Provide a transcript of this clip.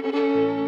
Música